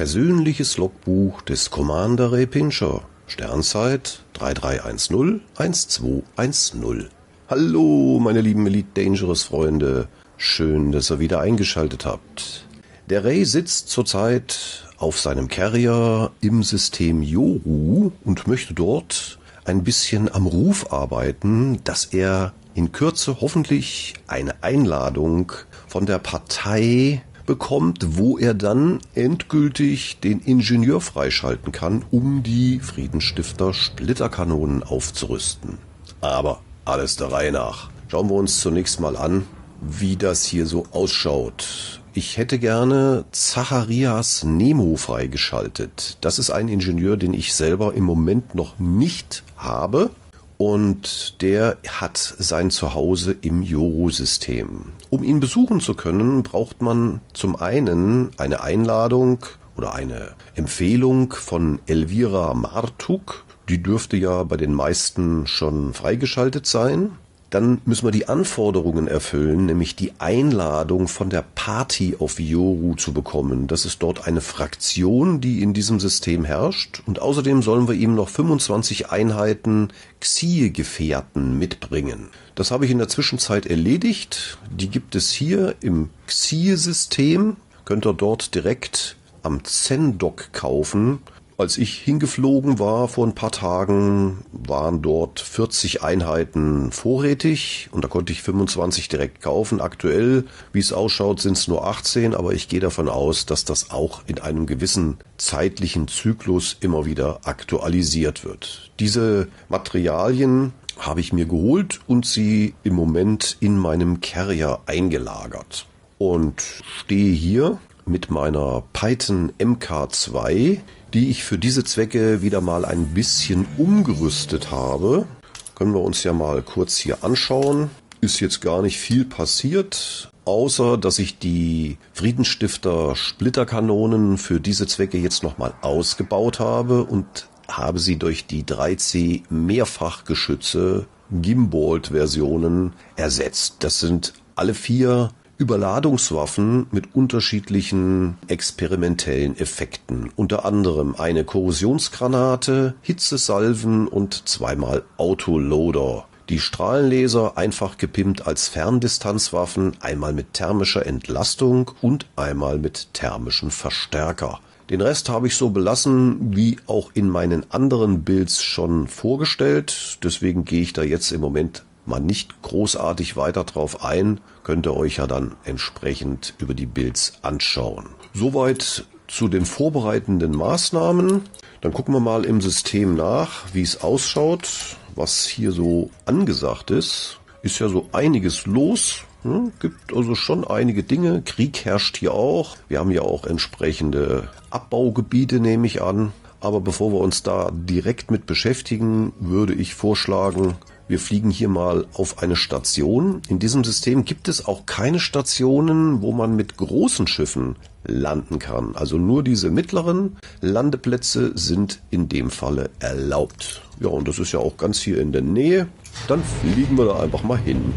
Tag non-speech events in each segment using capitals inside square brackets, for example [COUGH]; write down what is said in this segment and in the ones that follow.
Persönliches Logbuch des Commander Ray Pincher. Sternzeit 3310-1210. Hallo, meine lieben Elite Dangerous Freunde. Schön, dass ihr wieder eingeschaltet habt. Der Ray sitzt zurzeit auf seinem Carrier im System Yoru und möchte dort ein bisschen am Ruf arbeiten, dass er in Kürze hoffentlich eine Einladung von der Partei bekommt, wo er dann endgültig den Ingenieur freischalten kann, um die Friedensstifter Splitterkanonen aufzurüsten. Aber alles der Reihe nach. Schauen wir uns zunächst mal an, wie das hier so ausschaut. Ich hätte gerne Zacharias Nemo freigeschaltet. Das ist ein Ingenieur, den ich selber im Moment noch nicht habe und der hat sein Zuhause im Joro-System. Um ihn besuchen zu können, braucht man zum einen eine Einladung oder eine Empfehlung von Elvira Martuk. Die dürfte ja bei den meisten schon freigeschaltet sein. Dann müssen wir die Anforderungen erfüllen, nämlich die Einladung von der Party auf Yoru zu bekommen. Das ist dort eine Fraktion, die in diesem System herrscht. Und außerdem sollen wir ihm noch 25 Einheiten Xie-Gefährten mitbringen. Das habe ich in der Zwischenzeit erledigt. Die gibt es hier im Xie-System. Könnt ihr dort direkt am Zendok kaufen. Als ich hingeflogen war vor ein paar Tagen, waren dort 40 Einheiten vorrätig und da konnte ich 25 direkt kaufen. Aktuell, wie es ausschaut, sind es nur 18, aber ich gehe davon aus, dass das auch in einem gewissen zeitlichen Zyklus immer wieder aktualisiert wird. Diese Materialien habe ich mir geholt und sie im Moment in meinem Carrier eingelagert. Und stehe hier mit meiner Python MK2 die ich für diese Zwecke wieder mal ein bisschen umgerüstet habe. Können wir uns ja mal kurz hier anschauen. Ist jetzt gar nicht viel passiert, außer dass ich die Friedensstifter Splitterkanonen für diese Zwecke jetzt nochmal ausgebaut habe und habe sie durch die 3C Mehrfachgeschütze Gimbalt Versionen ersetzt. Das sind alle vier Überladungswaffen mit unterschiedlichen experimentellen Effekten, unter anderem eine Korrosionsgranate, Hitzesalven und zweimal Autoloader. Die Strahlenlaser einfach gepimpt als Ferndistanzwaffen, einmal mit thermischer Entlastung und einmal mit thermischen Verstärker. Den Rest habe ich so belassen, wie auch in meinen anderen Builds schon vorgestellt. Deswegen gehe ich da jetzt im Moment mal nicht großartig weiter drauf ein, könnt ihr euch ja dann entsprechend über die Builds anschauen. Soweit zu den vorbereitenden Maßnahmen. Dann gucken wir mal im System nach, wie es ausschaut, was hier so angesagt ist. Ist ja so einiges los. Hm, gibt also schon einige Dinge. Krieg herrscht hier auch. Wir haben ja auch entsprechende Abbaugebiete, nehme ich an. Aber bevor wir uns da direkt mit beschäftigen, würde ich vorschlagen, wir fliegen hier mal auf eine Station. In diesem System gibt es auch keine Stationen, wo man mit großen Schiffen landen kann. Also nur diese mittleren Landeplätze sind in dem Falle erlaubt. Ja, und das ist ja auch ganz hier in der Nähe. Dann fliegen wir da einfach mal hin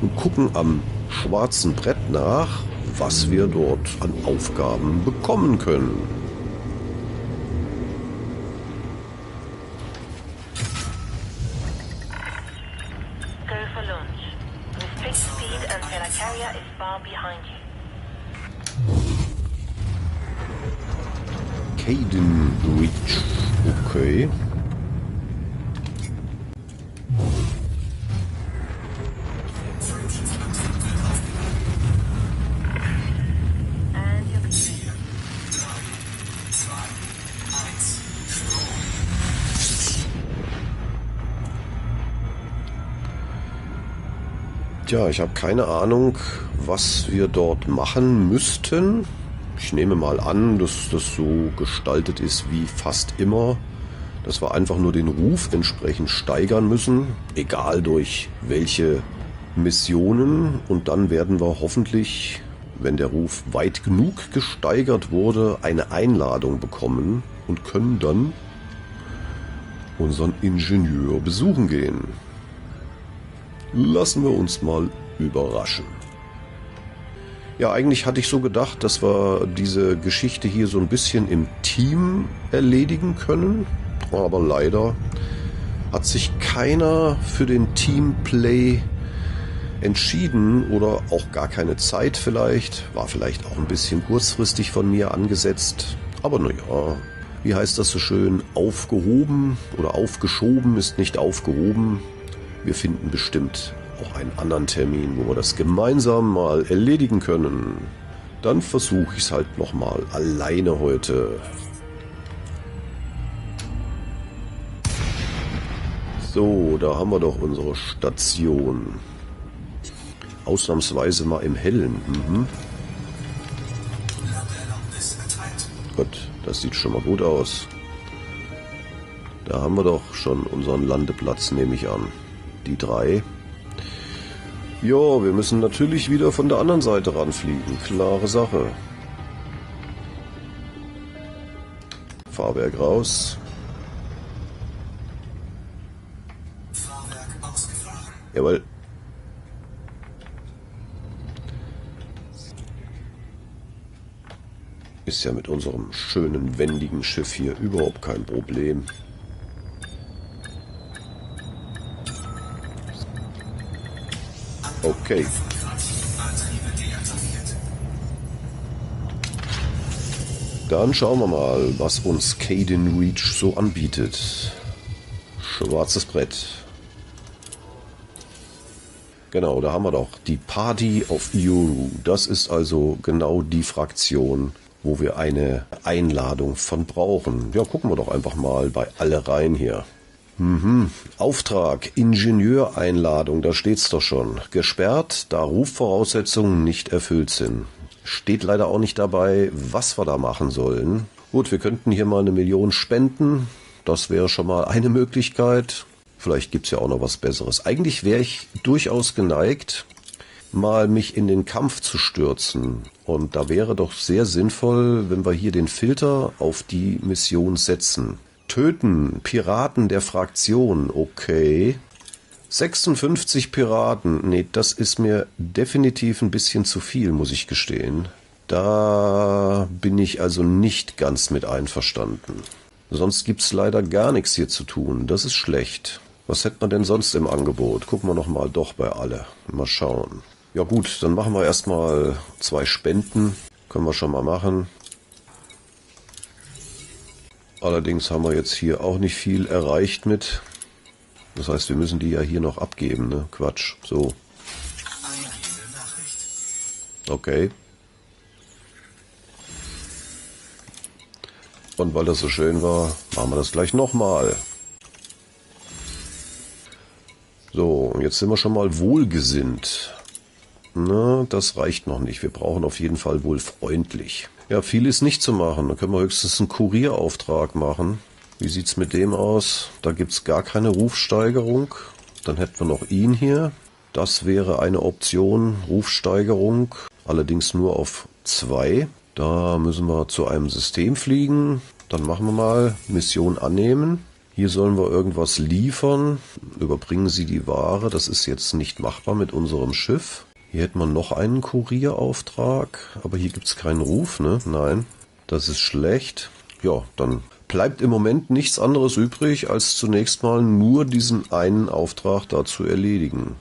und gucken am schwarzen Brett nach, was wir dort an Aufgaben bekommen können. Area is far behind you. Caden Reach. Okay. Tja, ich habe keine Ahnung, was wir dort machen müssten. Ich nehme mal an, dass das so gestaltet ist wie fast immer, dass wir einfach nur den Ruf entsprechend steigern müssen, egal durch welche Missionen. Und dann werden wir hoffentlich, wenn der Ruf weit genug gesteigert wurde, eine Einladung bekommen und können dann unseren Ingenieur besuchen gehen. Lassen wir uns mal überraschen. Ja, eigentlich hatte ich so gedacht, dass wir diese Geschichte hier so ein bisschen im Team erledigen können. Aber leider hat sich keiner für den Teamplay entschieden oder auch gar keine Zeit vielleicht. War vielleicht auch ein bisschen kurzfristig von mir angesetzt. Aber naja, wie heißt das so schön? Aufgehoben oder aufgeschoben ist nicht aufgehoben. Wir finden bestimmt auch einen anderen Termin, wo wir das gemeinsam mal erledigen können. Dann versuche ich es halt nochmal alleine heute. So, da haben wir doch unsere Station. Ausnahmsweise mal im Hellen. Mhm. Gut, das sieht schon mal gut aus. Da haben wir doch schon unseren Landeplatz, nehme ich an. Die drei. Ja, wir müssen natürlich wieder von der anderen Seite ranfliegen. Klare Sache. Fahrwerk raus. Fahrwerk ausgefahren. Jawohl. Ist ja mit unserem schönen, wendigen Schiff hier überhaupt kein Problem. Okay. Dann schauen wir mal, was uns Caden Reach so anbietet. Schwarzes Brett. Genau, da haben wir doch die Party of Uru. Das ist also genau die Fraktion, wo wir eine Einladung von brauchen. Ja, gucken wir doch einfach mal bei alle rein hier. Mhm. Auftrag, Ingenieureinladung, da steht's doch schon. Gesperrt, da Rufvoraussetzungen nicht erfüllt sind. Steht leider auch nicht dabei, was wir da machen sollen. Gut, wir könnten hier mal eine Million spenden. Das wäre schon mal eine Möglichkeit. Vielleicht gibt's ja auch noch was Besseres. Eigentlich wäre ich durchaus geneigt, mal mich in den Kampf zu stürzen. Und da wäre doch sehr sinnvoll, wenn wir hier den Filter auf die Mission setzen. Töten. Piraten der Fraktion. Okay. 56 Piraten. Nee, das ist mir definitiv ein bisschen zu viel, muss ich gestehen. Da bin ich also nicht ganz mit einverstanden. Sonst gibt's leider gar nichts hier zu tun. Das ist schlecht. Was hätte man denn sonst im Angebot? Gucken wir noch mal doch bei alle. Mal schauen. Ja gut, dann machen wir erstmal zwei Spenden. Können wir schon mal machen. Allerdings haben wir jetzt hier auch nicht viel erreicht mit. Das heißt, wir müssen die ja hier noch abgeben, ne? Quatsch. So. Okay. Und weil das so schön war, machen wir das gleich nochmal. So, jetzt sind wir schon mal wohlgesinnt. Na, das reicht noch nicht. Wir brauchen auf jeden Fall wohl freundlich. Ja, viel ist nicht zu machen. Da können wir höchstens einen Kurierauftrag machen. Wie sieht's mit dem aus? Da gibt's gar keine Rufsteigerung. Dann hätten wir noch ihn hier. Das wäre eine Option, Rufsteigerung, allerdings nur auf zwei. Da müssen wir zu einem System fliegen. Dann machen wir mal Mission annehmen. Hier sollen wir irgendwas liefern. Überbringen Sie die Ware. Das ist jetzt nicht machbar mit unserem Schiff. Hier hätten wir noch einen Kurierauftrag, aber hier gibt's keinen Ruf, ne? Nein, das ist schlecht. Ja, dann bleibt im Moment nichts anderes übrig, als zunächst mal nur diesen einen Auftrag da zu erledigen.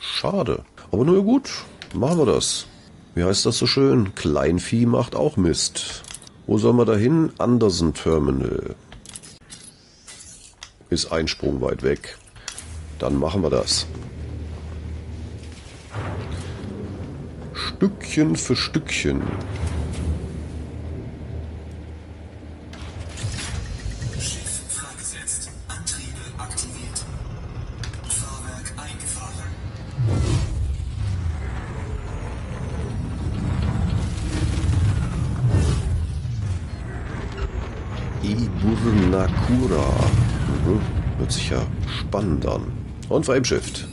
Schade. Aber nur gut, machen wir das. Wie heißt das so schön? Kleinvieh macht auch Mist. Wo sollen wir da hin? Andersen Terminal. Ist ein Sprung weit weg. Dann machen wir das. Stückchen für Stückchen. Schiff freigesetzt. Antriebe aktiviert. Fahrwerk eingefahren. Iburnakura. Mhm. Hört sich ja spannend an. Und Frameshift. Frameshift-Antrieb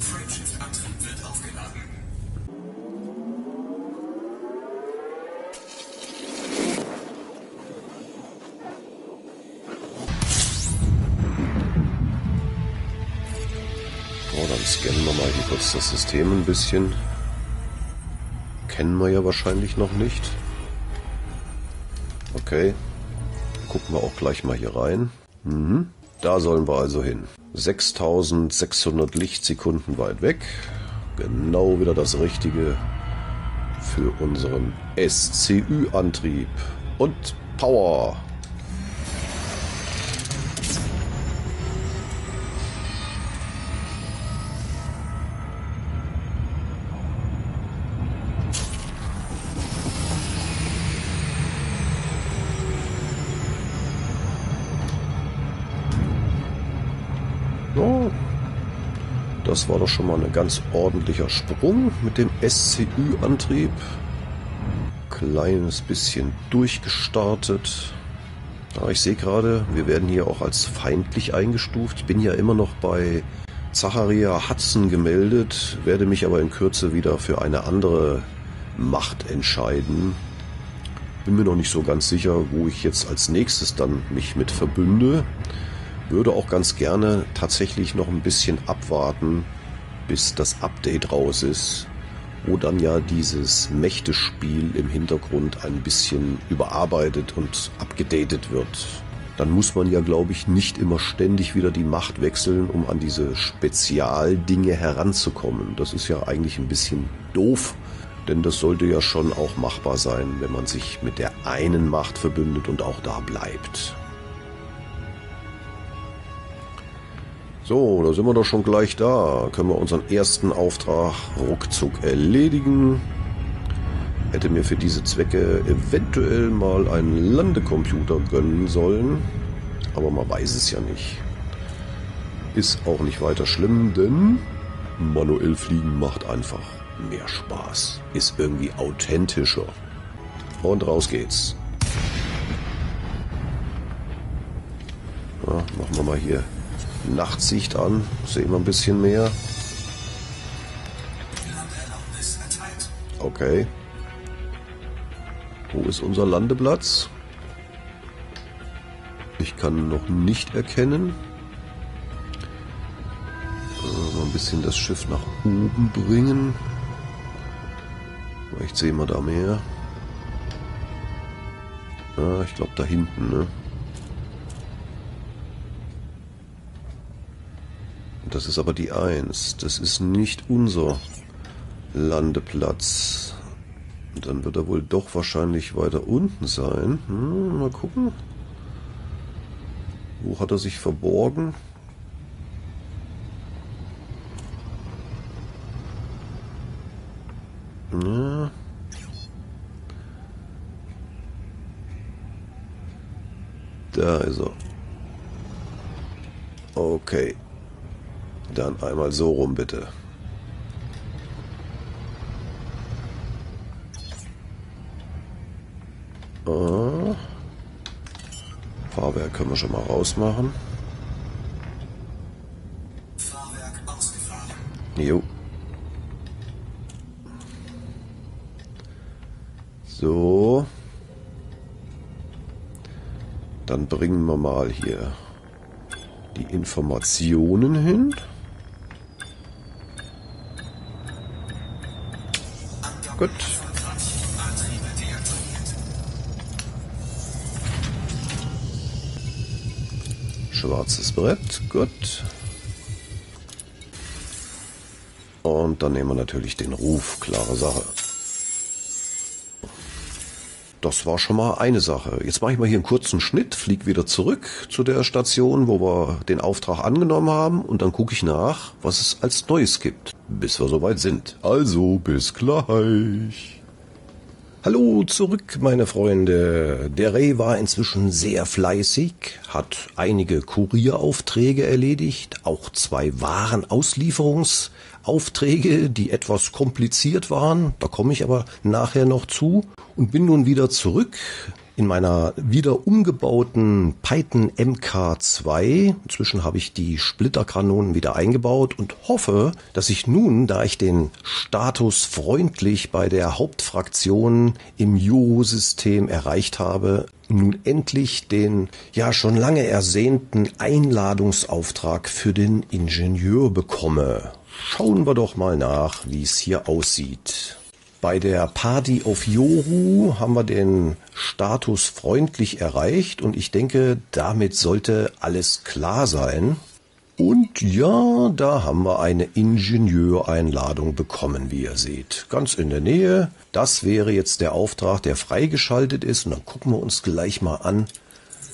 das System ein bisschen. kennen wir ja wahrscheinlich noch nicht. Okay. Gucken wir auch gleich mal hier rein. Mhm. Da sollen wir also hin. 6600 Lichtsekunden weit weg. Genau wieder das Richtige für unseren SCU-Antrieb. Und Power! Das war doch schon mal ein ganz ordentlicher Sprung mit dem SCU-Antrieb. Kleines bisschen durchgestartet. Aber ich sehe gerade, wir werden hier auch als feindlich eingestuft. Ich bin ja immer noch bei Zacharia Hudson gemeldet, werde mich aber in Kürze wieder für eine andere Macht entscheiden. Bin mir noch nicht so ganz sicher, wo ich jetzt als nächstes dann mich mit verbünde würde auch ganz gerne tatsächlich noch ein bisschen abwarten, bis das Update raus ist, wo dann ja dieses Mächtespiel im Hintergrund ein bisschen überarbeitet und abgedatet wird. Dann muss man ja, glaube ich, nicht immer ständig wieder die Macht wechseln, um an diese Spezialdinge heranzukommen. Das ist ja eigentlich ein bisschen doof, denn das sollte ja schon auch machbar sein, wenn man sich mit der einen Macht verbündet und auch da bleibt. So, da sind wir doch schon gleich da. Können wir unseren ersten Auftrag ruckzuck erledigen. Hätte mir für diese Zwecke eventuell mal einen Landecomputer gönnen sollen. Aber man weiß es ja nicht. Ist auch nicht weiter schlimm, denn manuell fliegen macht einfach mehr Spaß. Ist irgendwie authentischer. Und raus geht's. Ja, machen wir mal hier Nachtsicht an. Sehen wir ein bisschen mehr. Okay. Wo ist unser Landeplatz? Ich kann noch nicht erkennen. Also ein bisschen das Schiff nach oben bringen. Vielleicht sehen wir da mehr. Ja, ich glaube da hinten, ne? Das ist aber die 1. Das ist nicht unser Landeplatz. Dann wird er wohl doch wahrscheinlich weiter unten sein. Hm, mal gucken. Wo hat er sich verborgen? Ja. Da ist er. Okay. Dann einmal so rum, bitte. Ah. Fahrwerk können wir schon mal rausmachen. Fahrwerk ausgefahren. Jo. So. Dann bringen wir mal hier die Informationen hin. Gut. Schwarzes Brett. Gut. Und dann nehmen wir natürlich den Ruf. Klare Sache. Das war schon mal eine Sache. Jetzt mache ich mal hier einen kurzen Schnitt, fliege wieder zurück zu der Station, wo wir den Auftrag angenommen haben und dann gucke ich nach, was es als Neues gibt, bis wir soweit sind. Also, bis gleich. Hallo zurück, meine Freunde. Der Ray war inzwischen sehr fleißig, hat einige Kurieraufträge erledigt, auch zwei Warenauslieferungsaufträge, die etwas kompliziert waren. Da komme ich aber nachher noch zu und bin nun wieder zurück in meiner wieder umgebauten Python MK2. Inzwischen habe ich die Splitterkanonen wieder eingebaut und hoffe, dass ich nun, da ich den Status freundlich bei der Hauptfraktion im Juro-System erreicht habe, nun endlich den ja schon lange ersehnten Einladungsauftrag für den Ingenieur bekomme. Schauen wir doch mal nach, wie es hier aussieht. Bei der Party of Yoru haben wir den Status freundlich erreicht und ich denke, damit sollte alles klar sein. Und ja, da haben wir eine Ingenieureinladung bekommen, wie ihr seht. Ganz in der Nähe. Das wäre jetzt der Auftrag, der freigeschaltet ist. Und dann gucken wir uns gleich mal an,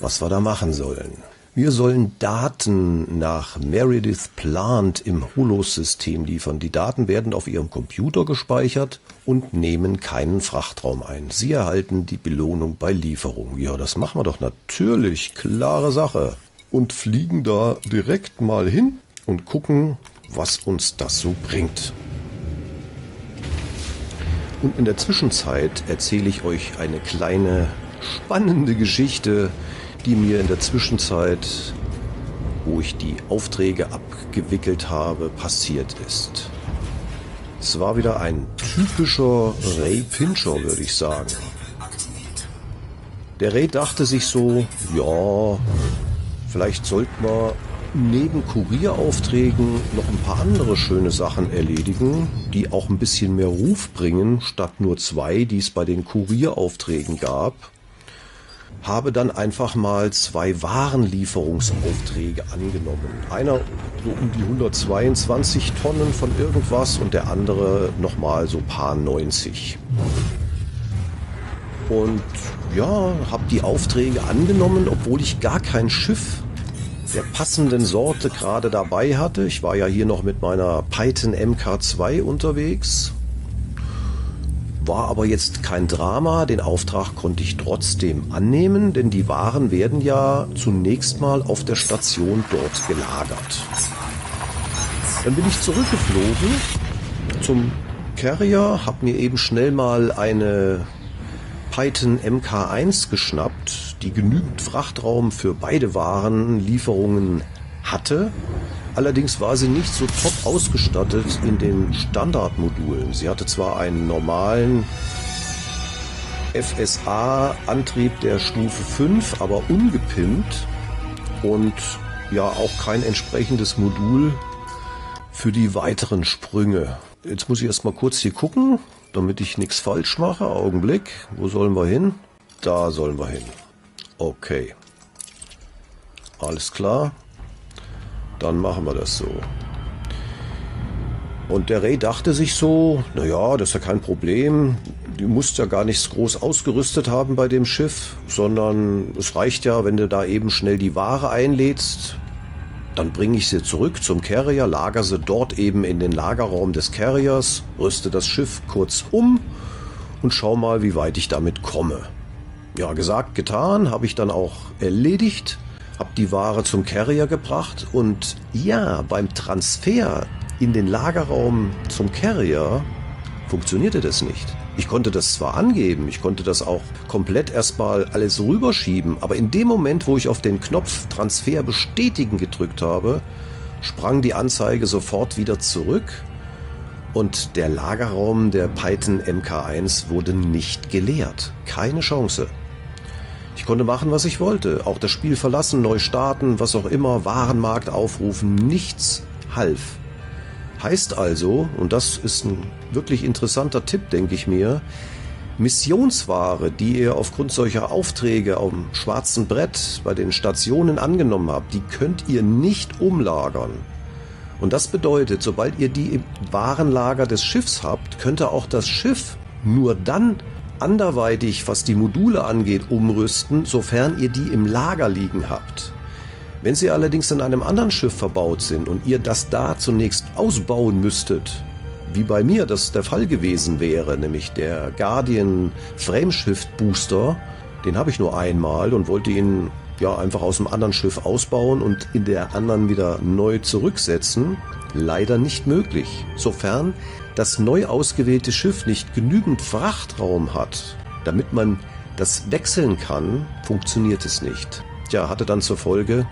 was wir da machen sollen. Wir sollen Daten nach Meredith Plant im Holos-System liefern. Die Daten werden auf Ihrem Computer gespeichert und nehmen keinen Frachtraum ein. Sie erhalten die Belohnung bei Lieferung. Ja, das machen wir doch natürlich. Klare Sache und fliegen da direkt mal hin und gucken, was uns das so bringt. Und in der Zwischenzeit erzähle ich euch eine kleine spannende Geschichte, die mir in der Zwischenzeit, wo ich die Aufträge abgewickelt habe, passiert ist. Es war wieder ein typischer Ray Pincher, würde ich sagen. Der Ray dachte sich so, ja, Vielleicht sollten wir neben Kurieraufträgen noch ein paar andere schöne Sachen erledigen, die auch ein bisschen mehr Ruf bringen, statt nur zwei, die es bei den Kurieraufträgen gab. Habe dann einfach mal zwei Warenlieferungsaufträge angenommen. Einer so um die 122 Tonnen von irgendwas und der andere nochmal so paar 90. Und ja, habe die Aufträge angenommen, obwohl ich gar kein Schiff der passenden Sorte gerade dabei hatte. Ich war ja hier noch mit meiner Python MK2 unterwegs. War aber jetzt kein Drama, den Auftrag konnte ich trotzdem annehmen, denn die Waren werden ja zunächst mal auf der Station dort gelagert. Dann bin ich zurückgeflogen zum Carrier, habe mir eben schnell mal eine Python MK1 geschnappt, die genügend Frachtraum für beide Warenlieferungen hatte. Allerdings war sie nicht so top ausgestattet in den Standardmodulen. Sie hatte zwar einen normalen FSA-Antrieb der Stufe 5, aber ungepimpt und ja auch kein entsprechendes Modul für die weiteren Sprünge. Jetzt muss ich erstmal kurz hier gucken damit ich nichts falsch mache. Augenblick. Wo sollen wir hin? Da sollen wir hin. Okay. Alles klar. Dann machen wir das so. Und der Ray dachte sich so, naja, das ist ja kein Problem. Du musst ja gar nichts groß ausgerüstet haben bei dem Schiff, sondern es reicht ja, wenn du da eben schnell die Ware einlädst, dann bringe ich sie zurück zum Carrier, lager sie dort eben in den Lagerraum des Carriers, rüste das Schiff kurz um und schau mal, wie weit ich damit komme. Ja, gesagt, getan, habe ich dann auch erledigt, habe die Ware zum Carrier gebracht und ja, beim Transfer in den Lagerraum zum Carrier funktionierte das nicht. Ich konnte das zwar angeben, ich konnte das auch komplett erstmal alles rüberschieben, aber in dem Moment, wo ich auf den Knopf Transfer bestätigen gedrückt habe, sprang die Anzeige sofort wieder zurück und der Lagerraum der Python MK1 wurde nicht geleert. Keine Chance. Ich konnte machen, was ich wollte, auch das Spiel verlassen, neu starten, was auch immer, Warenmarkt aufrufen, nichts half. Heißt also, und das ist ein wirklich interessanter Tipp, denke ich mir, Missionsware, die ihr aufgrund solcher Aufträge auf dem schwarzen Brett bei den Stationen angenommen habt, die könnt ihr nicht umlagern. Und das bedeutet, sobald ihr die im Warenlager des Schiffs habt, könnt ihr auch das Schiff nur dann anderweitig, was die Module angeht, umrüsten, sofern ihr die im Lager liegen habt. Wenn sie allerdings in einem anderen Schiff verbaut sind und ihr das da zunächst ausbauen müsstet, wie bei mir das der Fall gewesen wäre, nämlich der Guardian Frameshift Booster, den habe ich nur einmal und wollte ihn ja einfach aus dem anderen Schiff ausbauen und in der anderen wieder neu zurücksetzen. Leider nicht möglich, sofern das neu ausgewählte Schiff nicht genügend Frachtraum hat, damit man das wechseln kann, funktioniert es nicht. Tja, hatte dann zur Folge,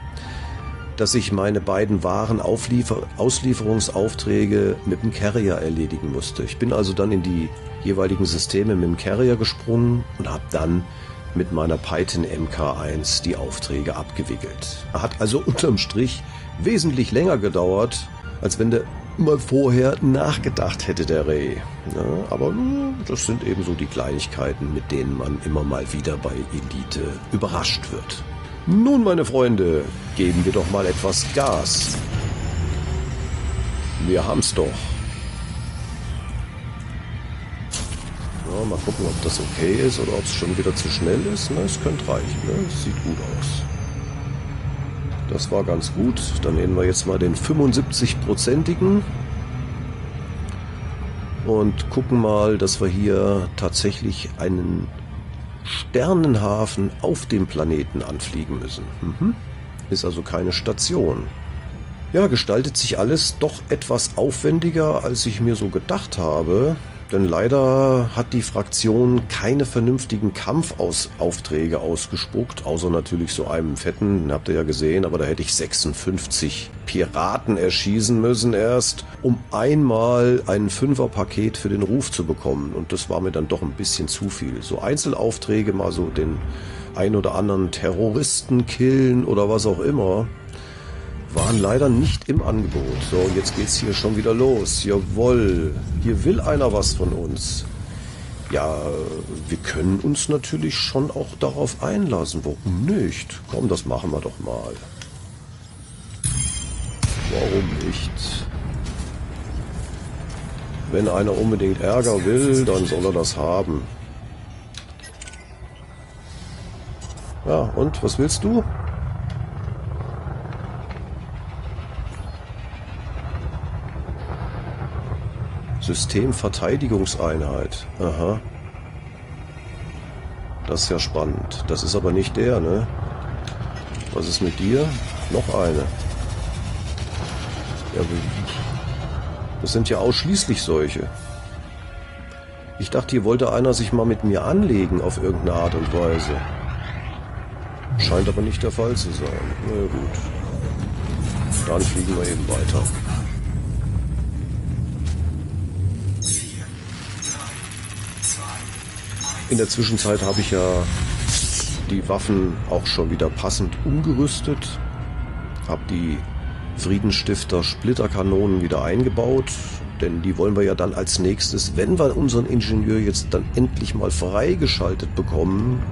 dass ich meine beiden Aufliefer Auslieferungsaufträge mit dem Carrier erledigen musste. Ich bin also dann in die jeweiligen Systeme mit dem Carrier gesprungen und habe dann mit meiner Python MK1 die Aufträge abgewickelt. Hat also [LAUGHS] unterm Strich wesentlich länger gedauert, als wenn du mal vorher nachgedacht hätte, der Ray. Ja, aber das sind eben so die Kleinigkeiten, mit denen man immer mal wieder bei Elite überrascht wird. Nun, meine Freunde, geben wir doch mal etwas Gas. Wir haben's doch. Ja, mal gucken, ob das okay ist oder ob es schon wieder zu schnell ist. Na, es könnte reichen. Ne? Sieht gut aus. Das war ganz gut. Dann nehmen wir jetzt mal den 75-prozentigen und gucken mal, dass wir hier tatsächlich einen Sternenhafen auf dem Planeten anfliegen müssen. Mhm. Ist also keine Station. Ja, gestaltet sich alles doch etwas aufwendiger, als ich mir so gedacht habe. Denn leider hat die Fraktion keine vernünftigen Kampfaufträge ausgespuckt, außer natürlich so einem fetten, den habt ihr ja gesehen, aber da hätte ich 56 Piraten erschießen müssen erst, um einmal ein Fünferpaket für den Ruf zu bekommen. Und das war mir dann doch ein bisschen zu viel. So Einzelaufträge, mal so den ein oder anderen Terroristen killen oder was auch immer waren leider nicht im Angebot. So, jetzt geht's hier schon wieder los. Jawoll, hier will einer was von uns. Ja, wir können uns natürlich schon auch darauf einlassen. Warum nicht? Komm, das machen wir doch mal. Warum nicht? Wenn einer unbedingt Ärger will, dann soll er das haben. Ja, und was willst du? Systemverteidigungseinheit. Aha. Das ist ja spannend. Das ist aber nicht der, ne? Was ist mit dir? Noch eine. Ja, das sind ja ausschließlich solche. Ich dachte, hier wollte einer sich mal mit mir anlegen auf irgendeine Art und Weise. Scheint aber nicht der Fall zu sein. Na gut. Dann fliegen wir eben weiter. In der Zwischenzeit habe ich ja die Waffen auch schon wieder passend umgerüstet. Habe die Friedenstifter Splitterkanonen wieder eingebaut. Denn die wollen wir ja dann als nächstes, wenn wir unseren Ingenieur jetzt dann endlich mal freigeschaltet bekommen,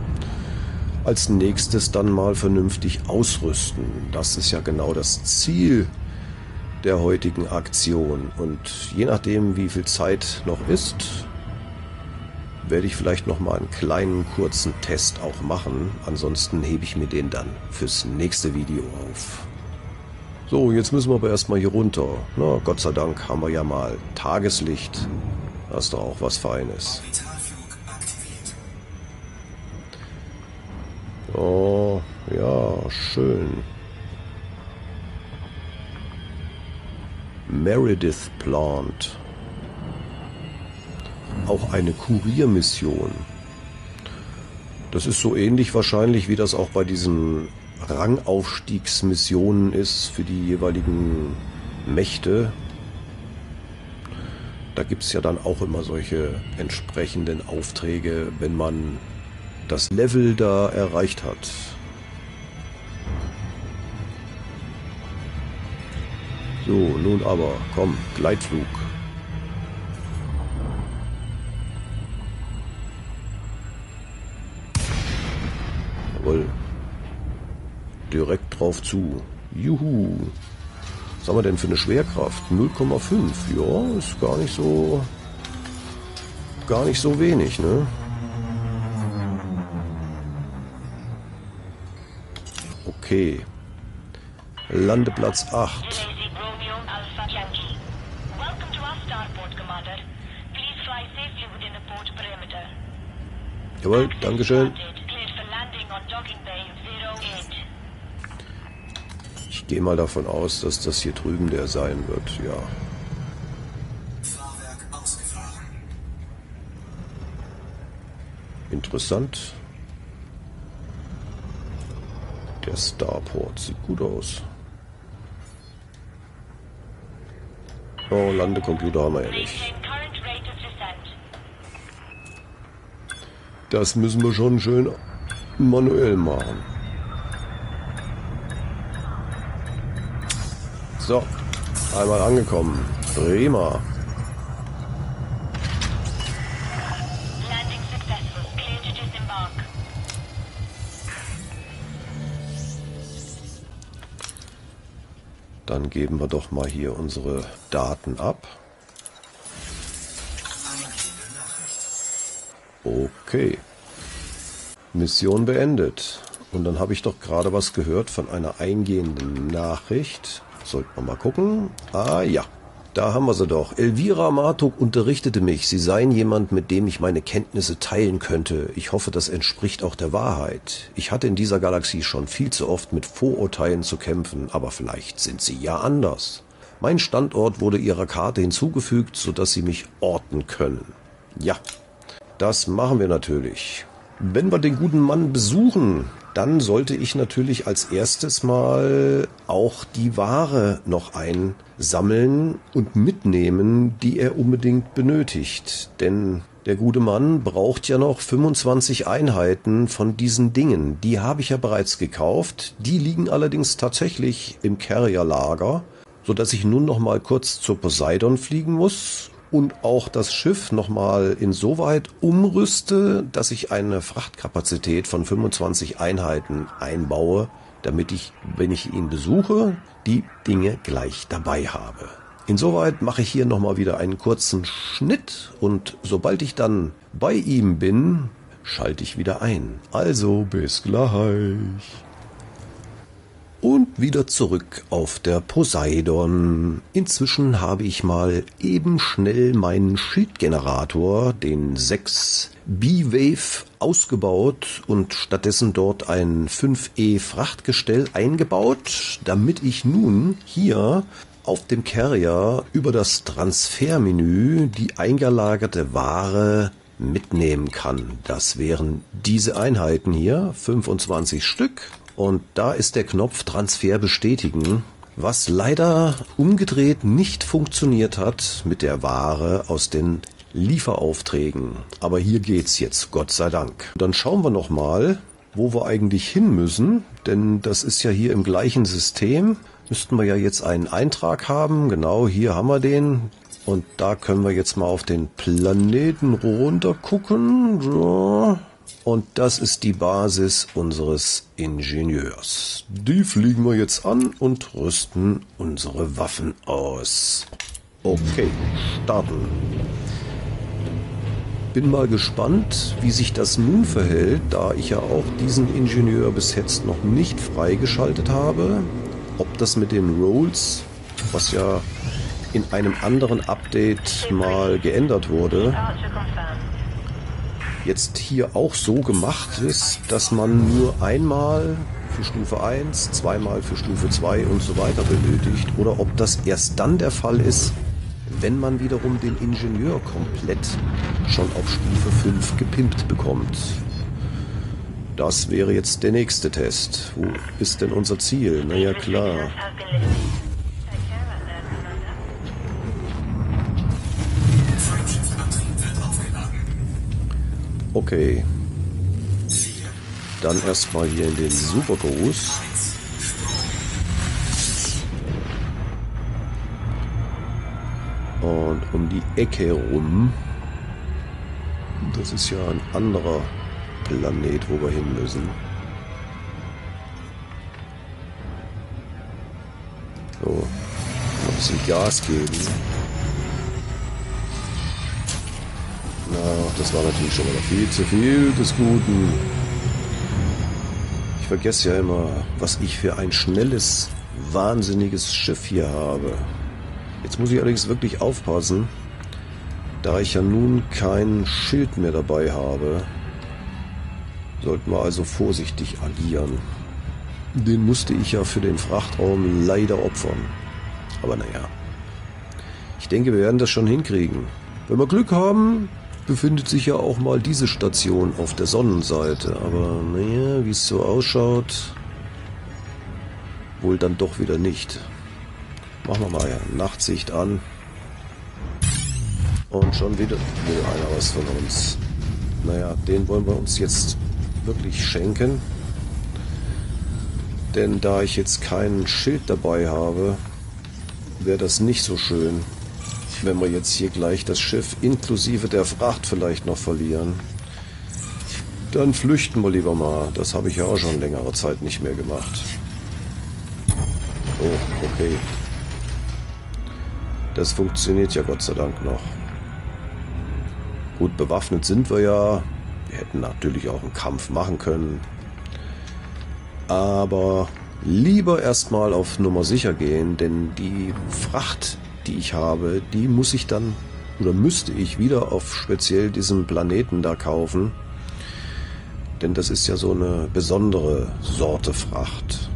als nächstes dann mal vernünftig ausrüsten. Das ist ja genau das Ziel der heutigen Aktion. Und je nachdem, wie viel Zeit noch ist, werde ich vielleicht noch mal einen kleinen kurzen Test auch machen. Ansonsten hebe ich mir den dann fürs nächste Video auf. So, jetzt müssen wir aber erstmal hier runter. Na, Gott sei Dank haben wir ja mal Tageslicht. Das ist doch auch was Feines. Oh, ja, schön. Meredith Plant auch eine Kuriermission. Das ist so ähnlich wahrscheinlich, wie das auch bei diesen Rangaufstiegsmissionen ist für die jeweiligen Mächte. Da gibt es ja dann auch immer solche entsprechenden Aufträge, wenn man das Level da erreicht hat. So, nun aber, komm, Gleitflug. Jawohl. Direkt drauf zu. Juhu. Was haben wir denn für eine Schwerkraft? 0,5. Ja, ist gar nicht so... Gar nicht so wenig, ne? Okay. Landeplatz 8. Jawohl, Dankeschön. Ich gehe mal davon aus, dass das hier drüben der sein wird, ja. Interessant. Der Starport sieht gut aus. Oh, Landecomputer haben wir ja nicht. Das müssen wir schon schön manuell machen. So, einmal angekommen. Prima. Dann geben wir doch mal hier unsere Daten ab. Okay. Mission beendet. Und dann habe ich doch gerade was gehört von einer eingehenden Nachricht. Sollten wir mal gucken. Ah ja, da haben wir sie doch. Elvira Martuk unterrichtete mich, sie seien jemand, mit dem ich meine Kenntnisse teilen könnte. Ich hoffe, das entspricht auch der Wahrheit. Ich hatte in dieser Galaxie schon viel zu oft mit Vorurteilen zu kämpfen, aber vielleicht sind sie ja anders. Mein Standort wurde ihrer Karte hinzugefügt, sodass sie mich orten können. Ja, das machen wir natürlich. Wenn wir den guten Mann besuchen, dann sollte ich natürlich als erstes mal auch die Ware noch einsammeln und mitnehmen, die er unbedingt benötigt. Denn der gute Mann braucht ja noch 25 Einheiten von diesen Dingen. Die habe ich ja bereits gekauft. Die liegen allerdings tatsächlich im Carrier-Lager, sodass ich nun noch mal kurz zur Poseidon fliegen muss und auch das Schiff nochmal insoweit umrüste, dass ich eine Frachtkapazität von 25 Einheiten einbaue, damit ich, wenn ich ihn besuche, die Dinge gleich dabei habe. Insoweit mache ich hier nochmal wieder einen kurzen Schnitt und sobald ich dann bei ihm bin, schalte ich wieder ein. Also bis gleich wieder zurück auf der Poseidon. Inzwischen habe ich mal eben schnell meinen Schildgenerator, den 6 B-Wave, ausgebaut und stattdessen dort ein 5E Frachtgestell eingebaut, damit ich nun hier auf dem Carrier über das Transfermenü die eingelagerte Ware mitnehmen kann. Das wären diese Einheiten hier, 25 Stück und da ist der Knopf Transfer bestätigen, was leider umgedreht nicht funktioniert hat mit der Ware aus den Lieferaufträgen. Aber hier geht's jetzt, Gott sei Dank. Dann schauen wir noch mal, wo wir eigentlich hin müssen, denn das ist ja hier im gleichen System. Müssten wir ja jetzt einen Eintrag haben. Genau, hier haben wir den. Und da können wir jetzt mal auf den Planeten runter gucken. So. Und das ist die Basis unseres Ingenieurs. Die fliegen wir jetzt an und rüsten unsere Waffen aus. Okay, starten. Bin mal gespannt, wie sich das nun verhält, da ich ja auch diesen Ingenieur bis jetzt noch nicht freigeschaltet habe. Ob das mit den Rolls, was ja in einem anderen Update mal geändert wurde. Jetzt hier auch so gemacht ist, dass man nur einmal für Stufe 1, zweimal für Stufe 2 und so weiter benötigt oder ob das erst dann der Fall ist, wenn man wiederum den Ingenieur komplett schon auf Stufe 5 gepimpt bekommt. Das wäre jetzt der nächste Test. Wo ist denn unser Ziel? Naja klar. Okay. Dann erstmal hier in den Supergruß. Und um die Ecke rum. Das ist ja ein anderer Planet, wo wir hin müssen. So, ein bisschen Gas geben. Na, das war natürlich schon wieder viel zu viel des Guten. Ich vergesse ja immer, was ich für ein schnelles, wahnsinniges Schiff hier habe. Jetzt muss ich allerdings wirklich aufpassen, da ich ja nun kein Schild mehr dabei habe. Sollten wir also vorsichtig agieren. Den musste ich ja für den Frachtraum leider opfern. Aber naja. Ich denke, wir werden das schon hinkriegen. Wenn wir Glück haben, befindet sich ja auch mal diese Station auf der Sonnenseite. Aber naja, wie es so ausschaut, wohl dann doch wieder nicht. Machen wir mal ja Nachtsicht an. Und schon wieder will einer was von uns. Naja, den wollen wir uns jetzt wirklich schenken. Denn da ich jetzt kein Schild dabei habe, wäre das nicht so schön, wenn wir jetzt hier gleich das Schiff inklusive der Fracht vielleicht noch verlieren. Dann flüchten wir lieber mal. Das habe ich ja auch schon längere Zeit nicht mehr gemacht. Oh, okay. Das funktioniert ja Gott sei Dank noch. Gut, bewaffnet sind wir ja. Wir hätten natürlich auch einen Kampf machen können. Aber lieber erstmal auf Nummer sicher gehen, denn die Fracht, die ich habe, die muss ich dann oder müsste ich wieder auf speziell diesem Planeten da kaufen. Denn das ist ja so eine besondere Sorte Fracht.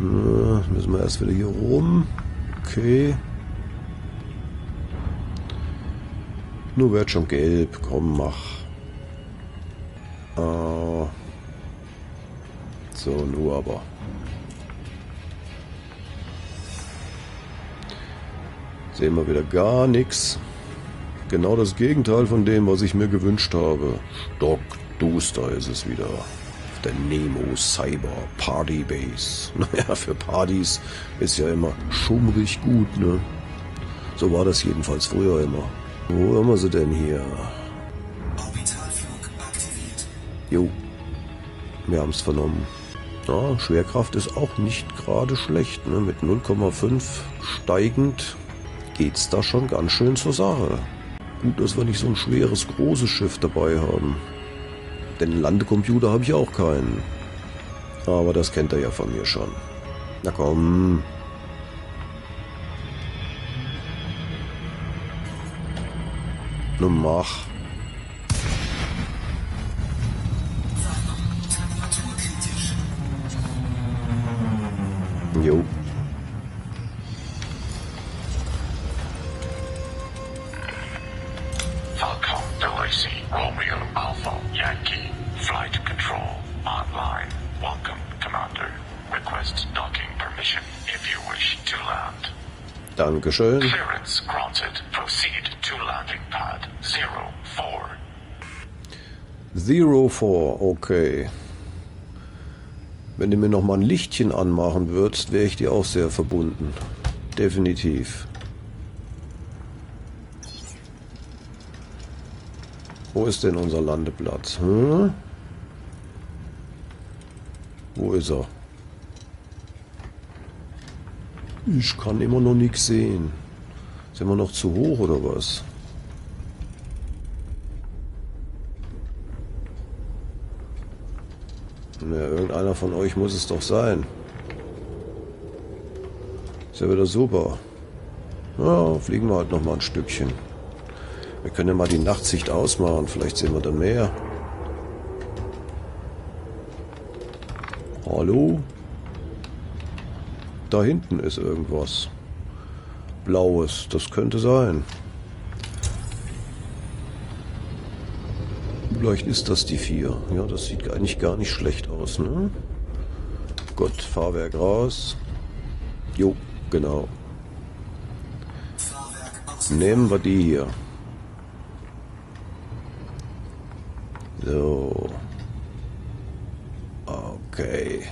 Na, müssen wir erst wieder hier rum. Okay. Nur wird schon gelb. Komm, mach. Äh, so, nur aber. Sehen wir wieder gar nichts. Genau das Gegenteil von dem, was ich mir gewünscht habe. Stockduster ist es wieder. Auf der Nemo Cyber Party Base. [LAUGHS] Naja, für Partys ist ja immer schummrig gut, ne? So war das jedenfalls früher immer. Wo haben wir sie denn hier? Orbitalflug aktiviert. Jo, wir haben es vernommen. Ja, Schwerkraft ist auch nicht gerade schlecht. Ne? Mit 0,5 steigend geht's da schon ganz schön zur Sache. Gut, dass wir nicht so ein schweres, großes Schiff dabei haben. Denn einen Landecomputer habe ich auch keinen. Aber das kennt er ja von mir schon. Na komm. Nun mach. Jo. Dankeschön. Clearance granted. Proceed to landing pad 04. Zero Four, okay. Wenn du mir noch mal ein Lichtchen anmachen würdest, wäre ich dir auch sehr verbunden. Definitiv. Wo ist denn unser Landeplatz? Hm? Wo ist er? Ich kann immer noch nichts sehen. Sind wir noch zu hoch oder was? Ja, irgendeiner von euch muss es doch sein. Ist ja wieder super. Ja, fliegen wir halt noch mal ein Stückchen. Wir können ja mal die Nachtsicht ausmachen, vielleicht sehen wir dann mehr. Hallo? Da hinten ist irgendwas. Blaues, das könnte sein. Vielleicht ist das die vier. Ja, das sieht eigentlich gar nicht schlecht aus, ne? Gut, Fahrwerk raus. Jo, genau. Nehmen wir die hier. So. Okay.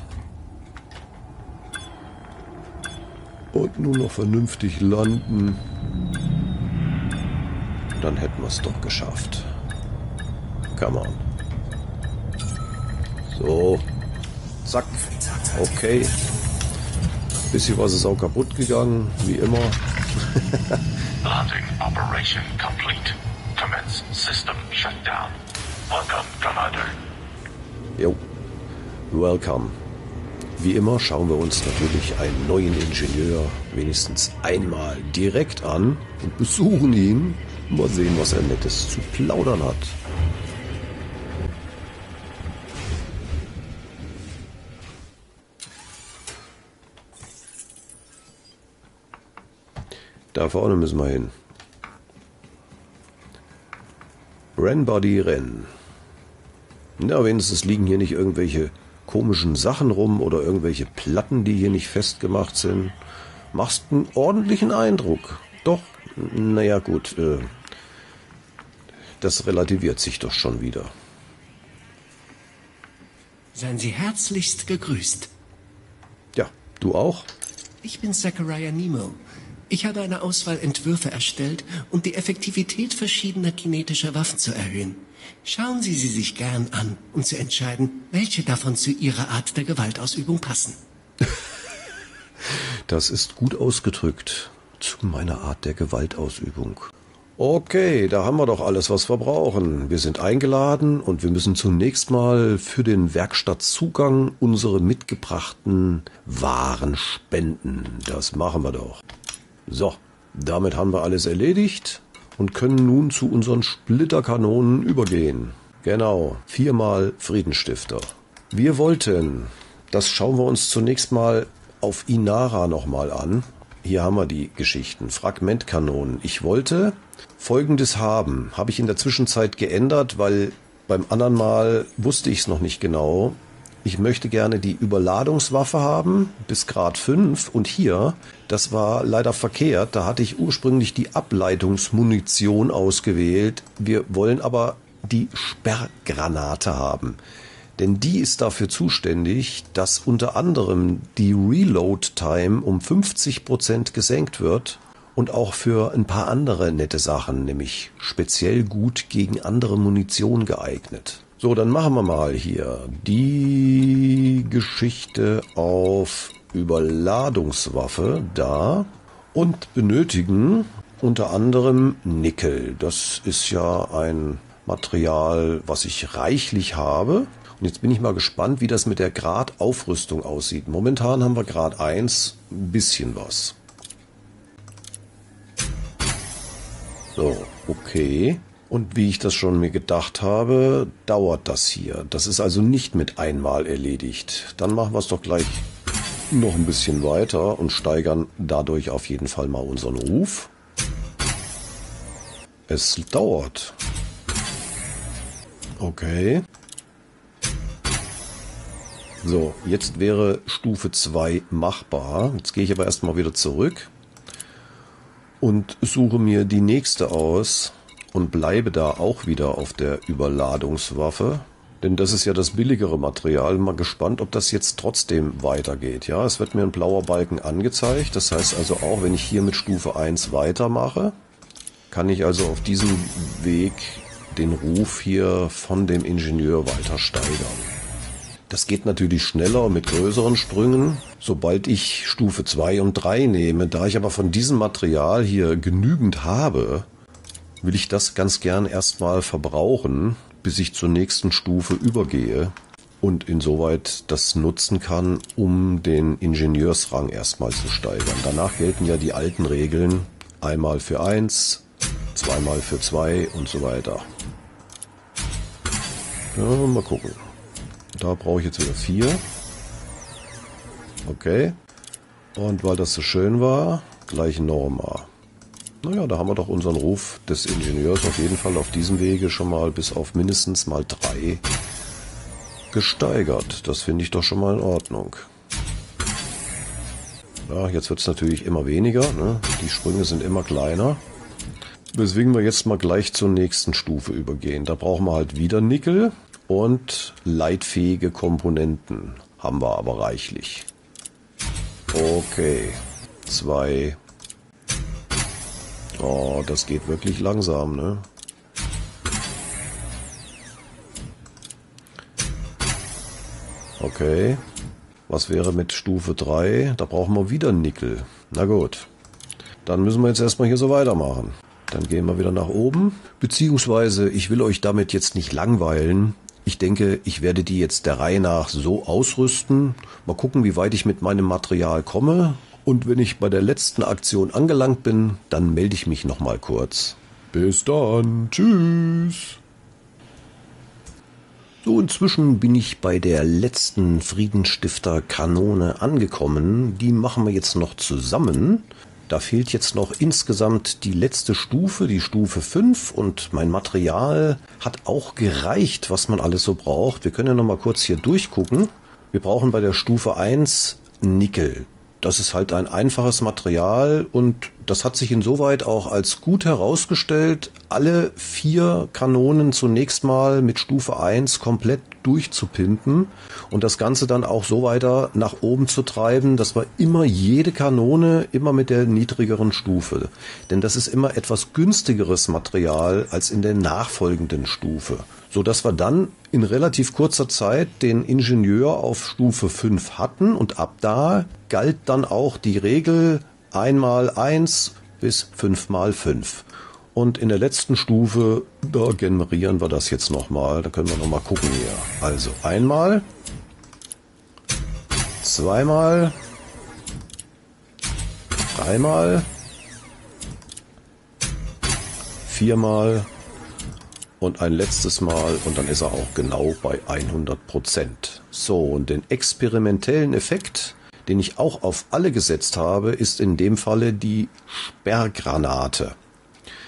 Und nur noch vernünftig landen. Dann hätten wir es doch geschafft. Come on. So. Zack. Okay. Bisschen was ist auch kaputt gegangen, wie immer. [LAUGHS] Landing operation complete. Commence system shutdown. Welcome, Commander. Jo. Welcome. Wie immer schauen wir uns natürlich einen neuen Ingenieur wenigstens einmal direkt an und besuchen ihn. Mal sehen, was er Nettes zu plaudern hat. Da vorne müssen wir hin. Rennbody Renn. Na, wenigstens liegen hier nicht irgendwelche komischen Sachen rum oder irgendwelche Platten, die hier nicht festgemacht sind. Machst einen ordentlichen Eindruck. Doch, naja gut, äh, das relativiert sich doch schon wieder. Seien Sie herzlichst gegrüßt. Ja, du auch? Ich bin Zachariah Nemo. Ich habe eine Auswahl Entwürfe erstellt, um die Effektivität verschiedener kinetischer Waffen zu erhöhen. Schauen Sie sie sich gern an, um zu entscheiden, welche davon zu Ihrer Art der Gewaltausübung passen. [LAUGHS] Das ist gut ausgedrückt. Zu meiner Art der Gewaltausübung. Okay, da haben wir doch alles, was wir brauchen. Wir sind eingeladen und wir müssen zunächst mal für den Werkstattzugang unsere mitgebrachten Waren spenden. Das machen wir doch. So, damit haben wir alles erledigt und können nun zu unseren Splitterkanonen übergehen. Genau, viermal Friedenstifter. Wir wollten, das schauen wir uns zunächst mal auf Inara nochmal an. Hier haben wir die Geschichten. Fragmentkanonen. Ich wollte Folgendes haben. Habe ich in der Zwischenzeit geändert, weil beim anderen Mal wusste ich es noch nicht genau. Ich möchte gerne die Überladungswaffe haben bis Grad 5 und hier, das war leider verkehrt, da hatte ich ursprünglich die Ableitungsmunition ausgewählt. Wir wollen aber die Sperrgranate haben. Denn die ist dafür zuständig, dass unter anderem die Reload-Time um 50% gesenkt wird und auch für ein paar andere nette Sachen, nämlich speziell gut gegen andere Munition geeignet. So, dann machen wir mal hier die Geschichte auf Überladungswaffe da und benötigen unter anderem Nickel. Das ist ja ein Material, was ich reichlich habe. Und jetzt bin ich mal gespannt, wie das mit der Gradaufrüstung aussieht. Momentan haben wir Grad 1 ein bisschen was. So, okay. Und wie ich das schon mir gedacht habe, dauert das hier. Das ist also nicht mit einmal erledigt. Dann machen wir es doch gleich noch ein bisschen weiter und steigern dadurch auf jeden Fall mal unseren Ruf. Es dauert. Okay. So, jetzt wäre Stufe 2 machbar. Jetzt gehe ich aber erstmal wieder zurück und suche mir die nächste aus und bleibe da auch wieder auf der Überladungswaffe. Denn das ist ja das billigere Material. Mal gespannt, ob das jetzt trotzdem weitergeht. Ja, es wird mir ein blauer Balken angezeigt. Das heißt also auch, wenn ich hier mit Stufe 1 weitermache, kann ich also auf diesem Weg den Ruf hier von dem Ingenieur weiter steigern. Das geht natürlich schneller mit größeren Sprüngen, sobald ich Stufe 2 und 3 nehme. Da ich aber von diesem Material hier genügend habe, will ich das ganz gern erstmal verbrauchen, bis ich zur nächsten Stufe übergehe und insoweit das nutzen kann, um den Ingenieursrang erstmal zu steigern. Danach gelten ja die alten Regeln einmal für 1, zweimal für 2 und so weiter. Ja, mal gucken. Da brauche ich jetzt wieder vier. Okay. Und weil das so schön war, gleich Norma. Naja, da haben wir doch unseren Ruf des Ingenieurs auf jeden Fall auf diesem Wege schon mal bis auf mindestens mal drei gesteigert. Das finde ich doch schon mal in Ordnung. Ja, jetzt wird es natürlich immer weniger. Ne? Die Sprünge sind immer kleiner. Weswegen wir jetzt mal gleich zur nächsten Stufe übergehen. Da brauchen wir halt wieder Nickel und leitfähige Komponenten haben wir aber reichlich. Okay, zwei. Oh, das geht wirklich langsam, ne? Okay. Was wäre mit Stufe 3? Da brauchen wir wieder Nickel. Na gut. Dann müssen wir jetzt erstmal hier so weitermachen. Dann gehen wir wieder nach oben. Beziehungsweise, ich will euch damit jetzt nicht langweilen. Ich denke, ich werde die jetzt der Reihe nach so ausrüsten. Mal gucken, wie weit ich mit meinem Material komme. Und wenn ich bei der letzten Aktion angelangt bin, dann melde ich mich nochmal kurz. Bis dann. Tschüss. So, inzwischen bin ich bei der letzten Friedenstifter-Kanone angekommen. Die machen wir jetzt noch zusammen. Da fehlt jetzt noch insgesamt die letzte Stufe, die Stufe 5 und mein Material hat auch gereicht, was man alles so braucht. Wir können ja noch mal kurz hier durchgucken. Wir brauchen bei der Stufe 1 Nickel. Das ist halt ein einfaches Material und das hat sich insoweit auch als gut herausgestellt, alle vier Kanonen zunächst mal mit Stufe 1 komplett durchzupimpen und das Ganze dann auch so weiter nach oben zu treiben, dass wir immer jede Kanone immer mit der niedrigeren Stufe, denn das ist immer etwas günstigeres Material als in der nachfolgenden Stufe, so dass wir dann in relativ kurzer Zeit den Ingenieur auf Stufe 5 hatten und ab da galt dann auch die Regel einmal eins bis fünf mal fünf. Und in der letzten Stufe, da generieren wir das jetzt nochmal. Da können wir nochmal gucken hier. Also einmal, zweimal, dreimal, viermal und ein letztes Mal und dann ist er auch genau bei 100 Prozent. So, und den experimentellen Effekt, den ich auch auf alle gesetzt habe, ist in dem Falle die Sperrgranate.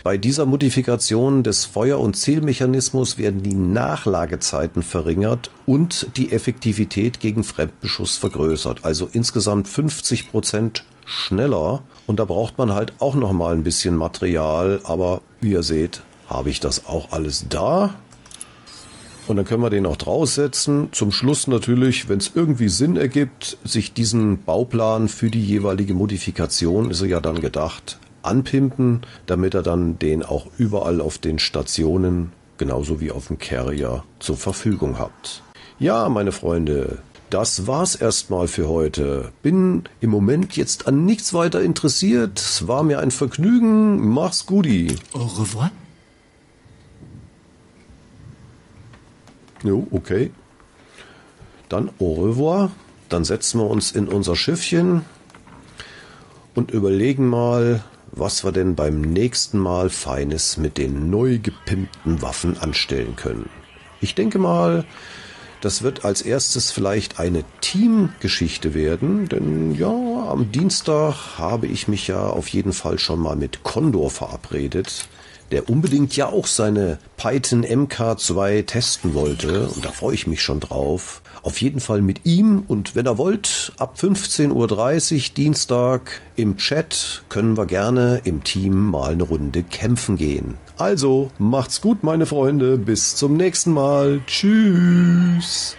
Bei dieser Modifikation des Feuer- und Zielmechanismus werden die Nachlagezeiten verringert und die Effektivität gegen Fremdbeschuss vergrößert. Also insgesamt 50 Prozent schneller. Und da braucht man halt auch noch mal ein bisschen Material. Aber wie ihr seht, habe ich das auch alles da. Und dann können wir den auch draufsetzen. Zum Schluss natürlich, wenn es irgendwie Sinn ergibt, sich diesen Bauplan für die jeweilige Modifikation, ist er ja dann gedacht, anpimpen, damit er dann den auch überall auf den Stationen, genauso wie auf dem Carrier, zur Verfügung hat. Ja, meine Freunde, das war's erstmal für heute. Bin im Moment jetzt an nichts weiter interessiert. Es war mir ein Vergnügen. Mach's guti. Au revoir. Jo, okay. Dann au revoir. Dann setzen wir uns in unser Schiffchen und überlegen mal, was wir denn beim nächsten Mal Feines mit den neu gepimpten Waffen anstellen können. Ich denke mal, das wird als erstes vielleicht eine Teamgeschichte werden, denn ja, am Dienstag habe ich mich ja auf jeden Fall schon mal mit Condor verabredet, der unbedingt ja auch seine Python MK2 testen wollte und da freue ich mich schon drauf. Auf jeden Fall mit ihm und wenn ihr wollt, ab 15.30 Uhr Dienstag im Chat können wir gerne im Team mal eine Runde kämpfen gehen. Also, macht's gut, meine Freunde. Bis zum nächsten Mal. Tschüss.